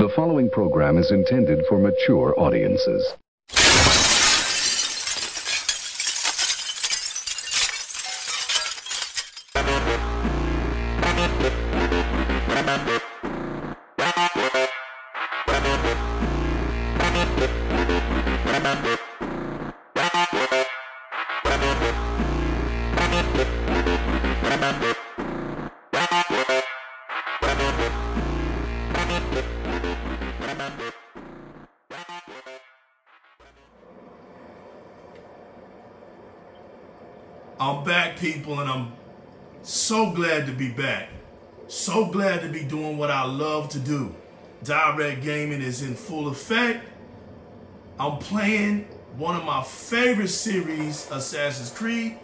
The following program is intended for mature audiences. People, and I'm so glad to be back. So glad to be doing what I love to do. Di-RRec gaming is in full effect. I'm playing one of my favorite series, Assassin's Creed.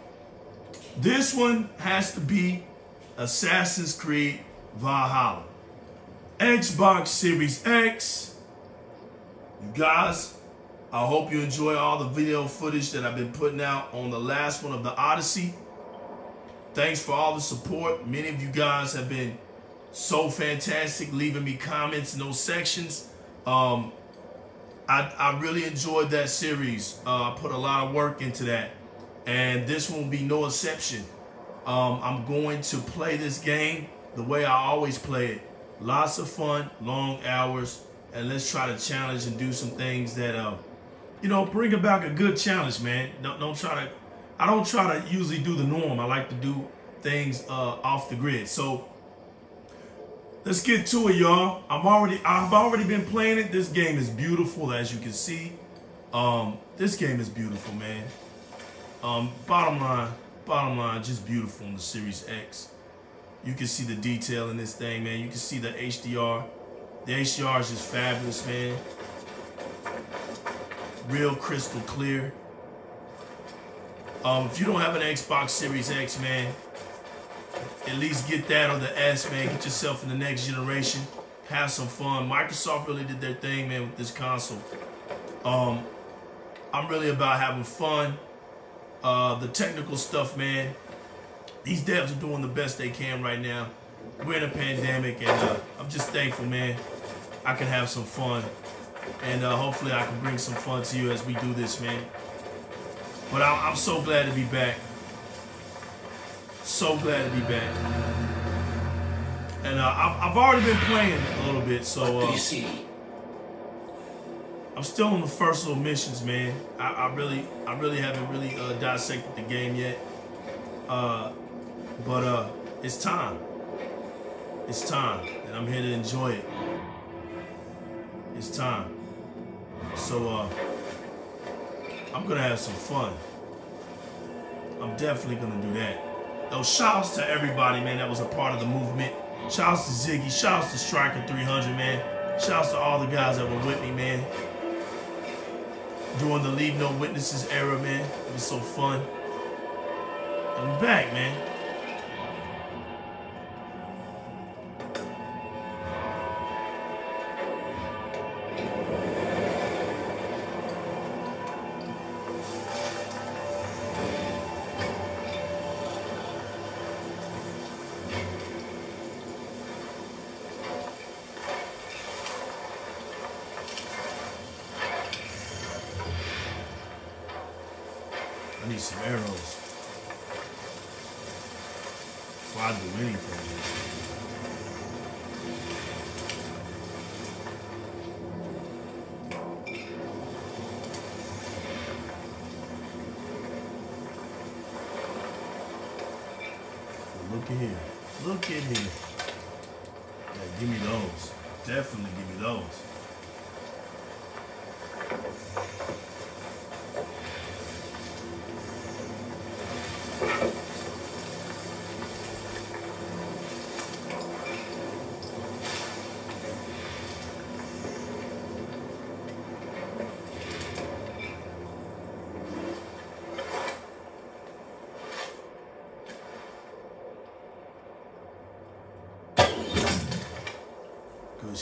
This one has to be Assassin's Creed Valhalla. Xbox Series X. You guys, I hope you enjoy all the video footage that I've been putting out on the last one of the Odyssey. Thanks for all the support. Many of you guys have been so fantastic, leaving me comments in those sections. Um, I, I really enjoyed that series. Uh, I put a lot of work into that. And this will be no exception. Um, I'm going to play this game the way I always play it. Lots of fun, long hours, and let's try to challenge and do some things that uh, you know, bring about a good challenge, man. Don't don't try to. I don't try to usually do the norm. I like to do things uh, off the grid. So let's get to it, y'all. I'm already. I've already been playing it. This game is beautiful, as you can see. Um, this game is beautiful, man. Um, bottom line, bottom line, just beautiful on the Series X. You can see the detail in this thing, man. You can see the HDR. The HDR is just fabulous, man real crystal clear. Um, if you don't have an Xbox Series X, man, at least get that on the S, man. Get yourself in the next generation. Have some fun. Microsoft really did their thing, man, with this console. Um, I'm really about having fun. Uh, the technical stuff, man. These devs are doing the best they can right now. We're in a pandemic, and uh, I'm just thankful, man. I can have some fun. And uh, hopefully I can bring some fun to you as we do this, man. But I I'm so glad to be back. So glad to be back. And uh, I've, I've already been playing a little bit, so uh, I'm still on the first little missions, man. I, I really, I really haven't really uh, dissected the game yet. Uh, but uh, it's time. It's time, and I'm here to enjoy it. It's time. So uh, I'm gonna have some fun. I'm definitely gonna do that. Though shouts to everybody, man, that was a part of the movement. Shouts to Ziggy, shouts to Striker 300, man. Shouts to all the guys that were with me, man. During the Leave No Witnesses era, man. It was so fun. I'm back, man.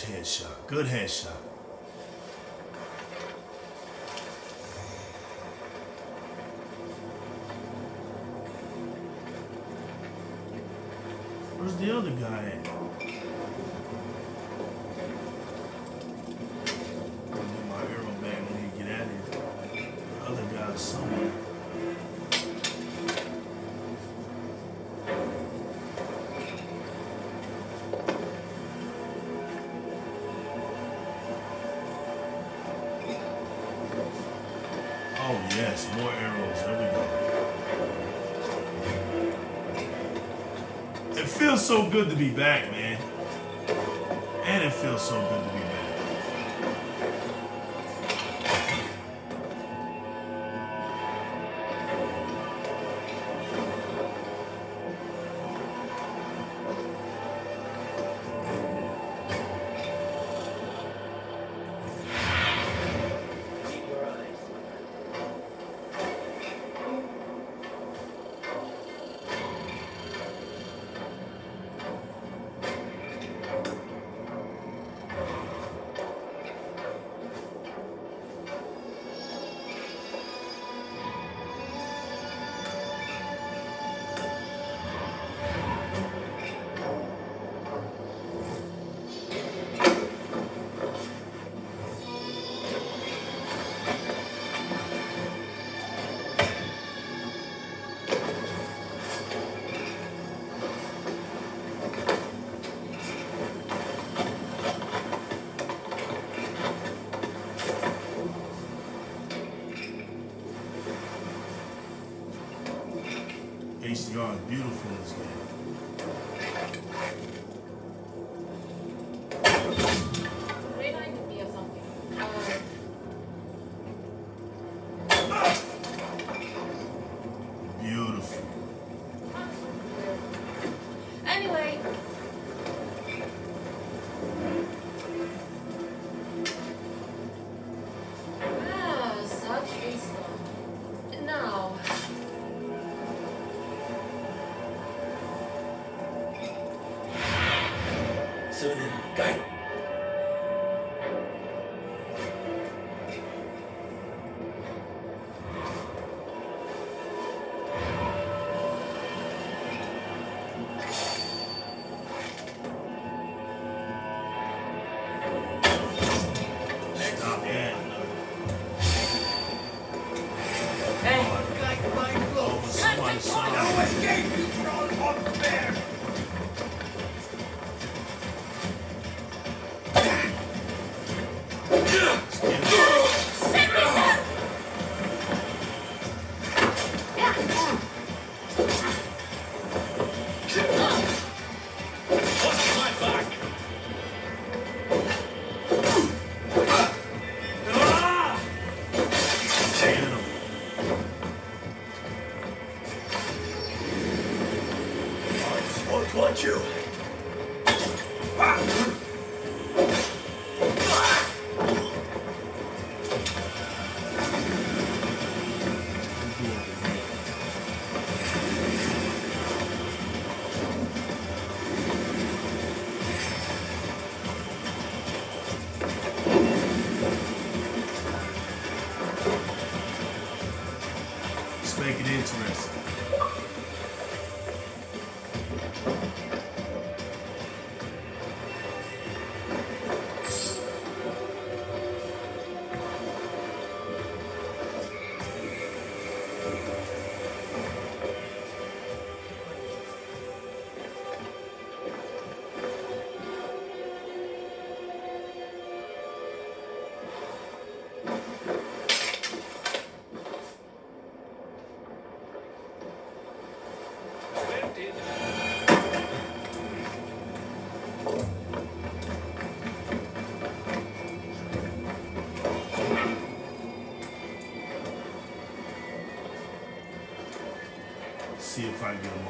Headshot. Good headshot. Where's the other guy at? so good to be back, man. And it feels so good to be God beautiful is God. you. see it get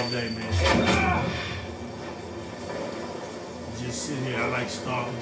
all day, man. Just sit here. I like stalking,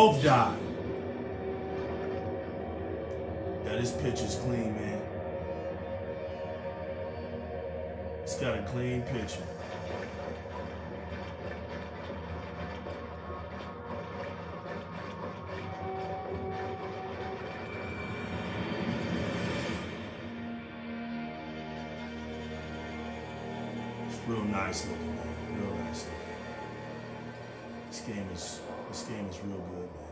both died. Yeah, this picture's clean, man. It's got a clean picture. It's real nice looking, man. Real nice looking. This game is this game is real good, man.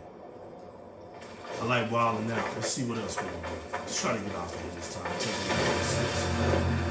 I like wilding out. Let's see what else we can do. Let's try to get off of here this time.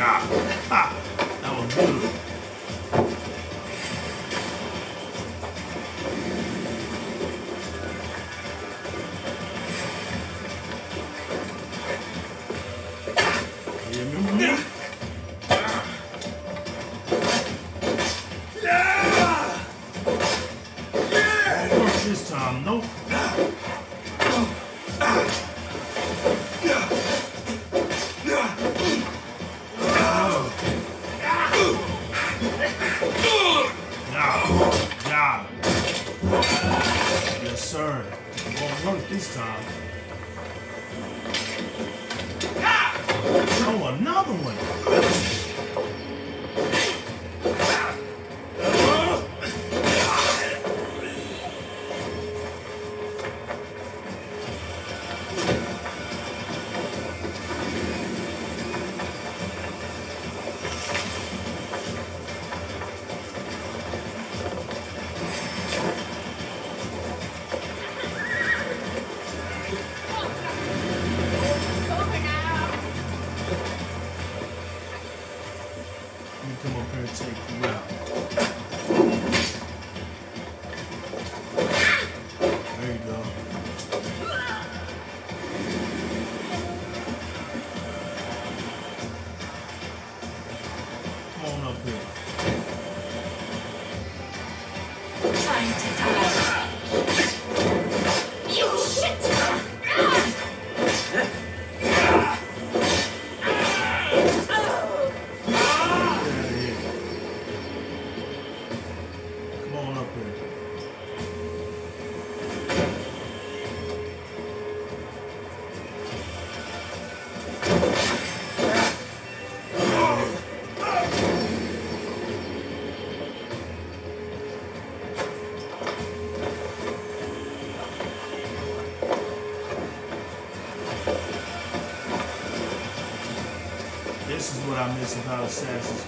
が、あ、あの、ボル。Trying to die. sense.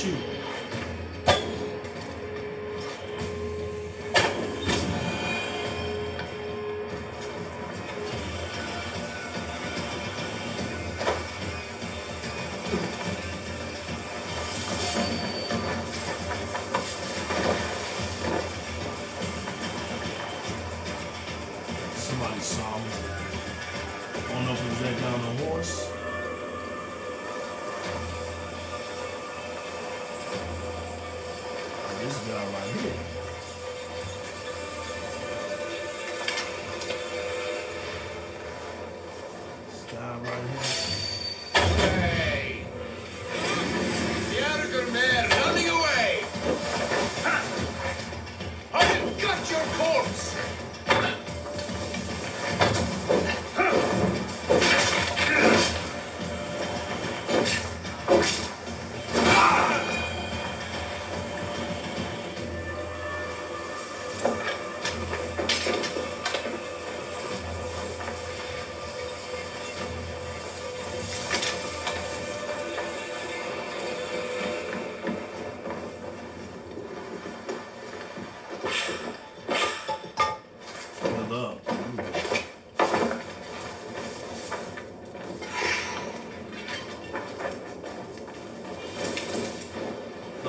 shoot.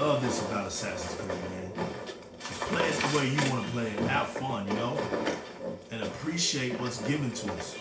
Love this about Assassin's Creed, man. Just play it the way you want to play it. Have fun, you know? And appreciate what's given to us.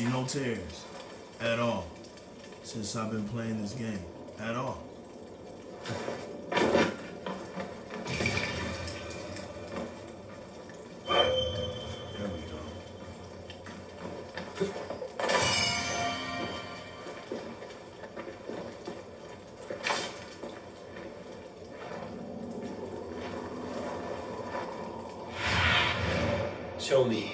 See no tears at all since I've been playing this game. At all. Show me.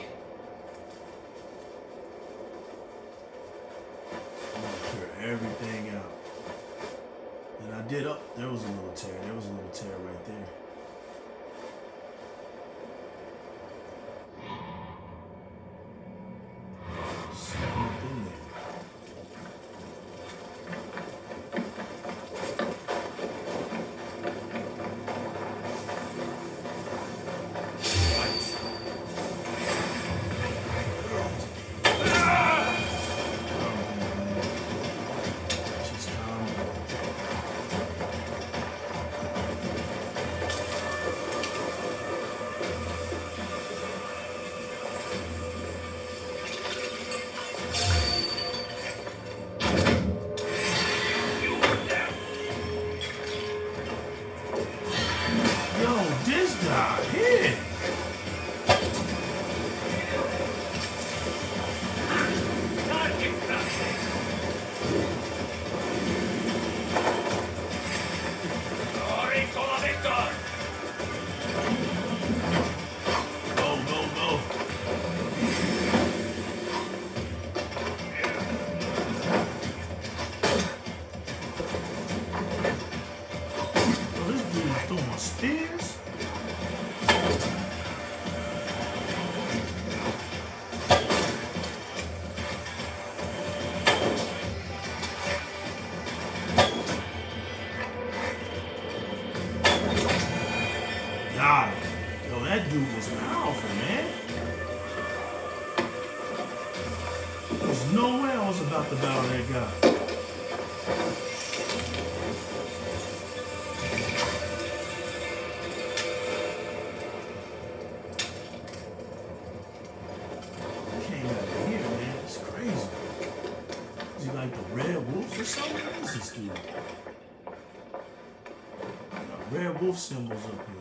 Red symbols up here.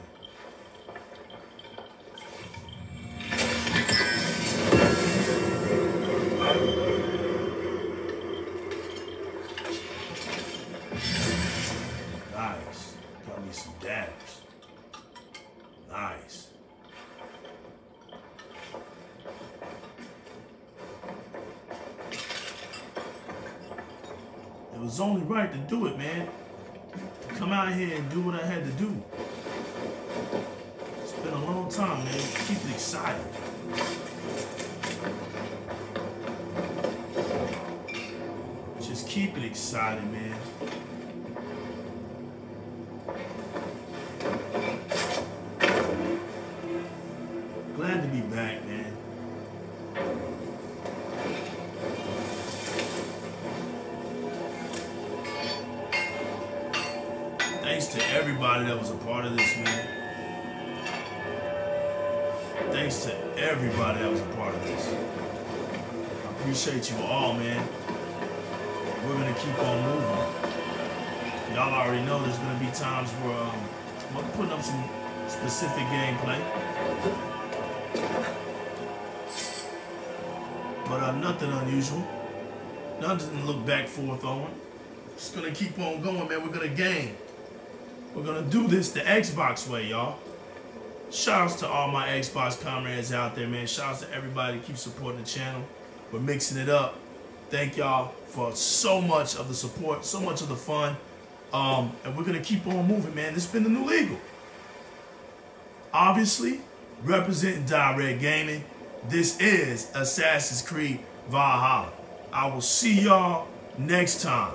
Nice. Got me some daggers. Nice. It was only right to do it, man. Out here and do what I had to do. It's been a long time, man. Keep it excited. Just keep it exciting, man. Everybody that was a part of this. I appreciate you all, man. We're gonna keep on moving. Y'all already know there's gonna be times where um, I'm putting up some specific gameplay. But uh, nothing unusual. Nothing to look back forth on. Just gonna keep on going, man. We're gonna game. We're gonna do this the Xbox way, y'all. Shouts to all my Xbox comrades out there, man. Shouts to everybody that keeps supporting the channel. We're mixing it up. Thank y'all for so much of the support, so much of the fun. Um, and we're gonna keep on moving, man. This has been the new legal. Obviously, representing Di-RRec Gaming, this is Assassin's Creed Valhalla. I will see y'all next time.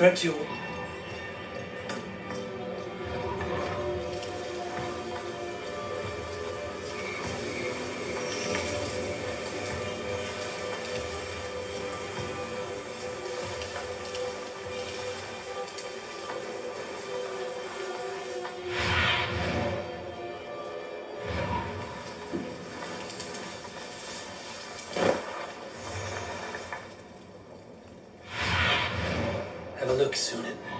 Threat you. Look. What?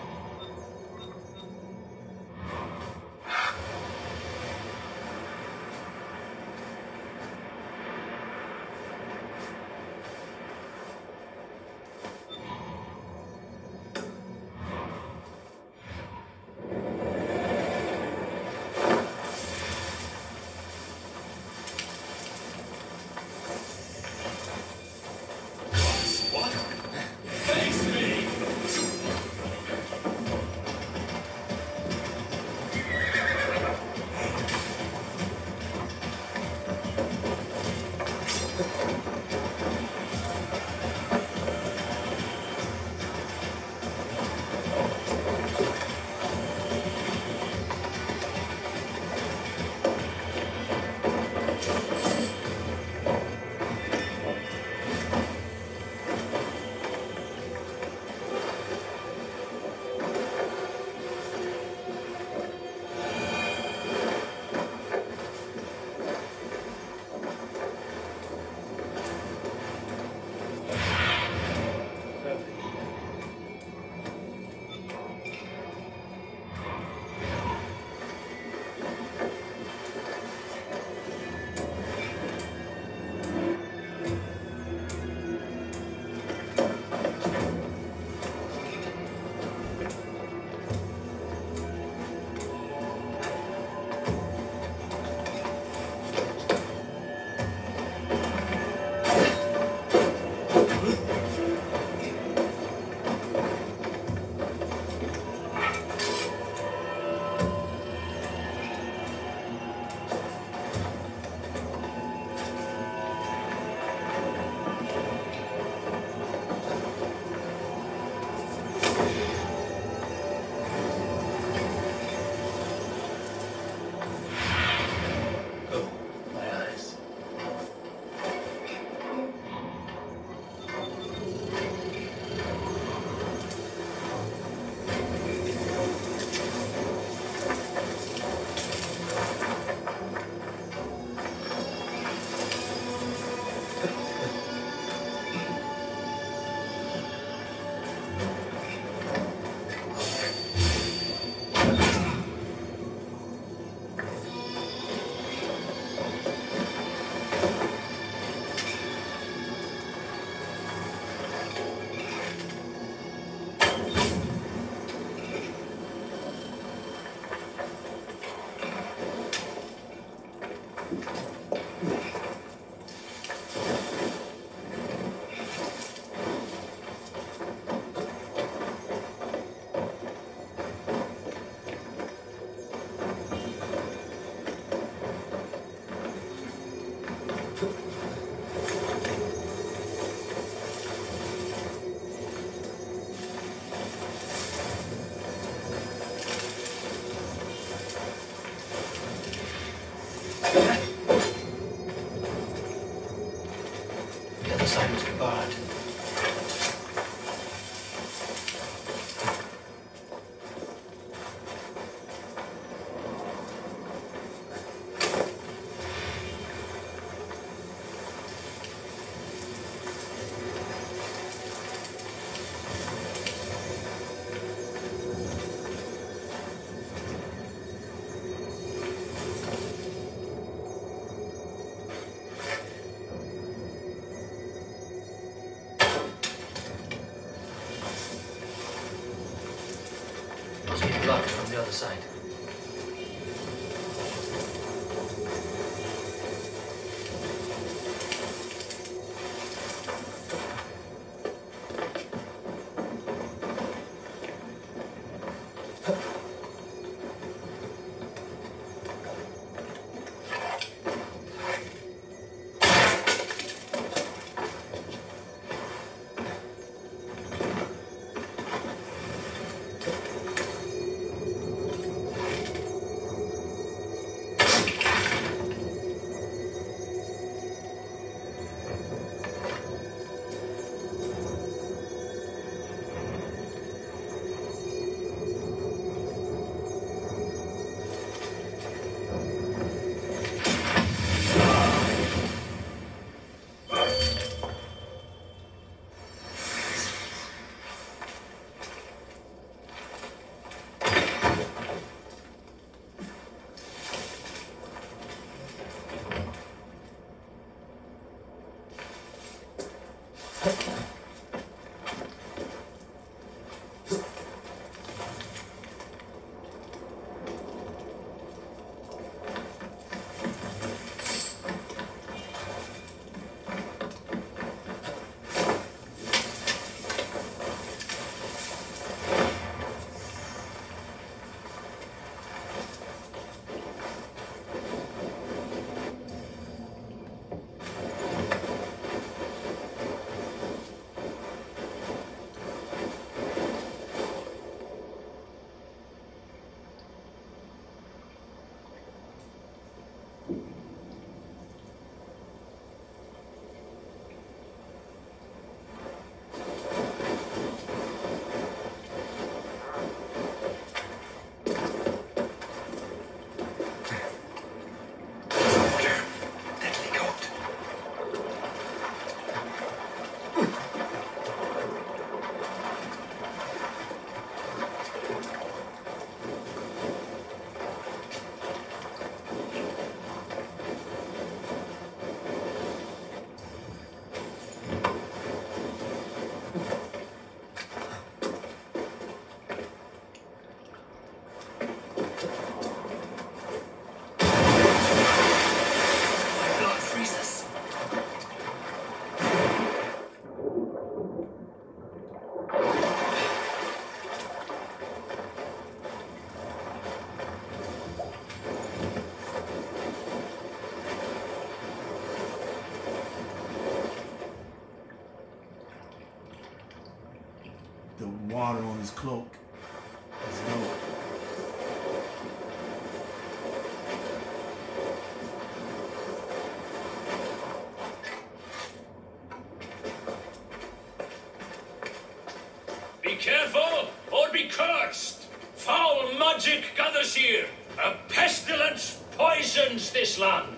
Here. A pestilence poisons this land.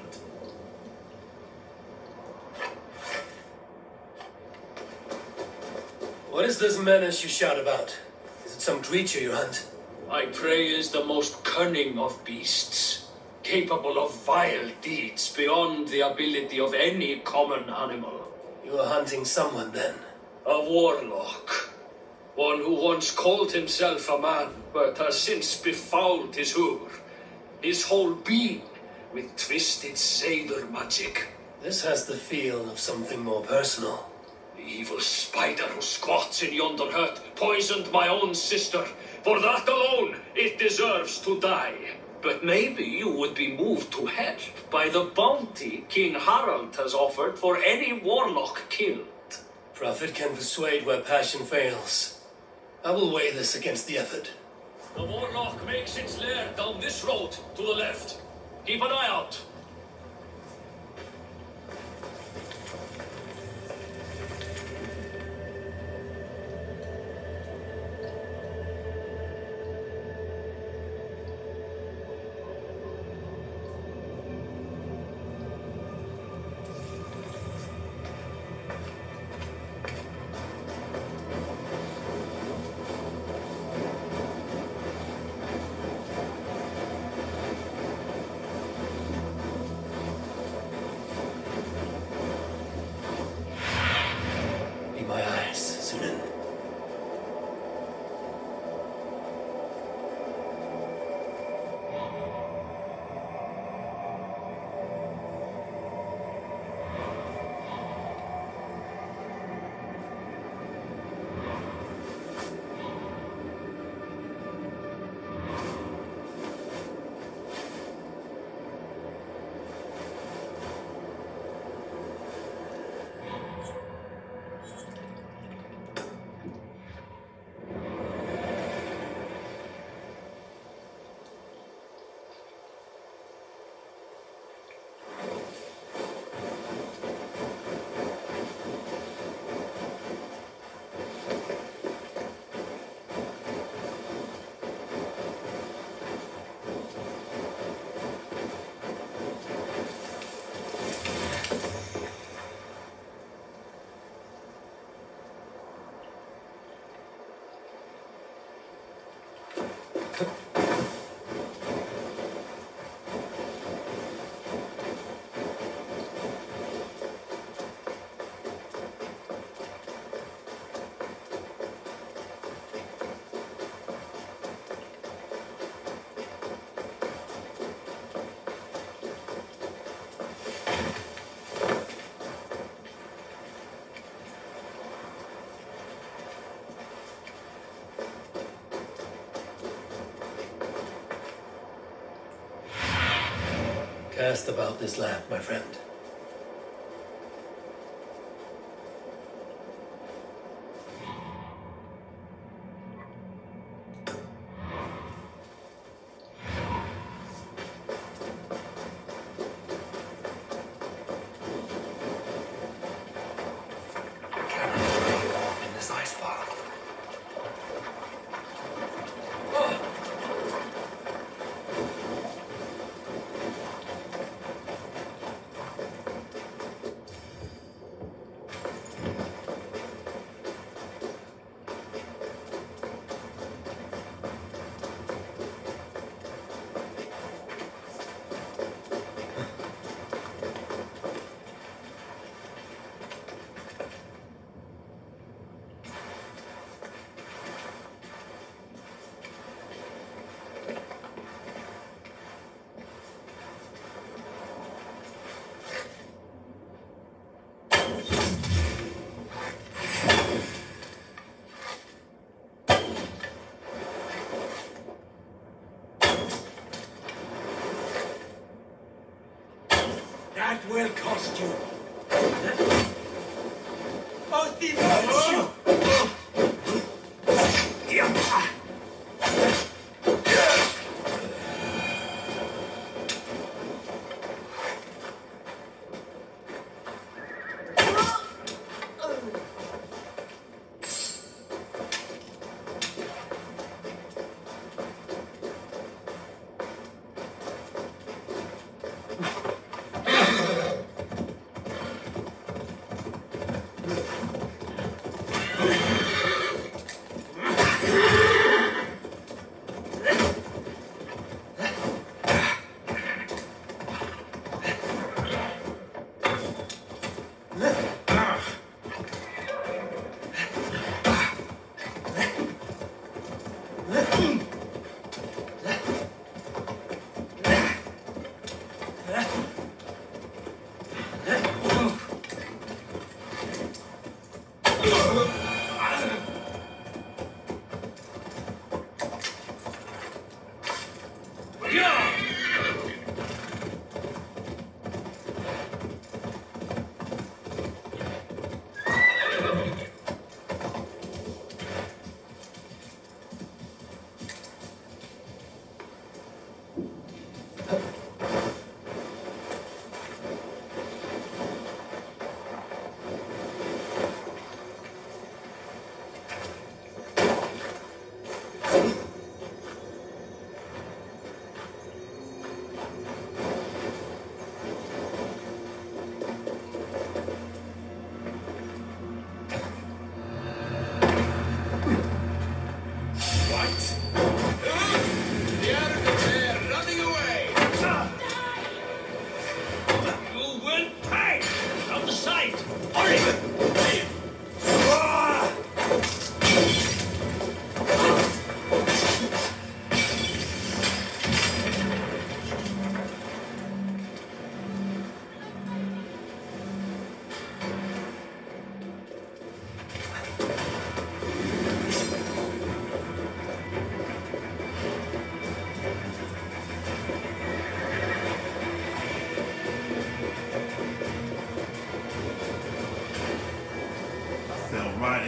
What is this menace you shout about? Is it some creature you hunt? My prey is the most cunning of beasts, capable of vile deeds beyond the ability of any common animal. You are hunting someone then. A warlock. One who once called himself a man, but has since befouled his hoor, his whole being with twisted seidr magic. This has the feel of something more personal. The evil spider who squats in yonder hut poisoned my own sister. For that alone, it deserves to die. But maybe you would be moved to help by the bounty King Harald has offered for any warlock killed. Profit can persuade where passion fails. I will weigh this against the effort. The warlock makes its lair down this road to the left. Keep an eye out. About this land, my friend. Will cost you. Most devote Yeah.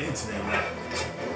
Into their lap.